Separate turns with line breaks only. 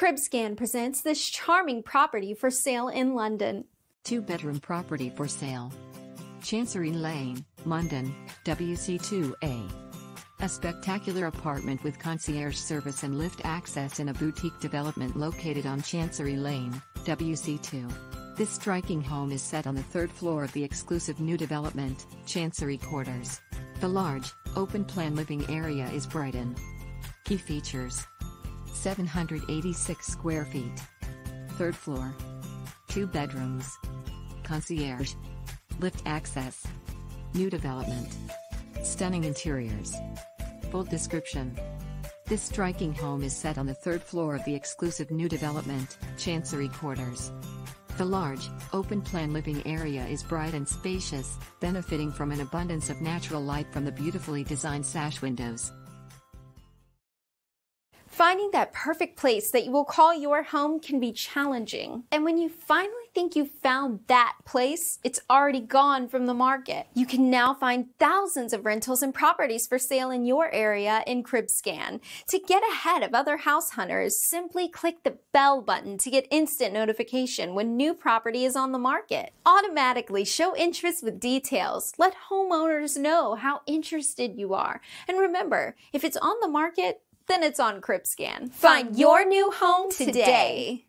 CribScan presents this charming property for sale in London.
Two bedroom property for sale. Chancery Lane, London, WC2A. A spectacular apartment with concierge service and lift access in a boutique development located on Chancery Lane, WC2. This striking home is set on the third floor of the exclusive new development, Chancery Quarters. The large, open-plan living area is Brighton. Key features 786 square feet. Third floor. Two bedrooms. Concierge. Lift access. New development. Stunning interiors. Full description. This striking home is set on the third floor of the exclusive new development, Chancery Quarters. The large, open-plan living area is bright and spacious, benefiting from an abundance of natural light from the beautifully designed sash windows.
Finding that perfect place that you will call your home can be challenging. And when you finally think you found that place, it's already gone from the market. You can now find thousands of rentals and properties for sale in your area in CribScan. To get ahead of other house hunters, simply click the bell button to get instant notification when new property is on the market. Automatically show interest with details. Let homeowners know how interested you are. And remember, if it's on the market, then it's on CribScan. Find your new home today.